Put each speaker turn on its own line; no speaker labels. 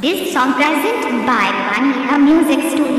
This song presented by Vanilla Music Studio.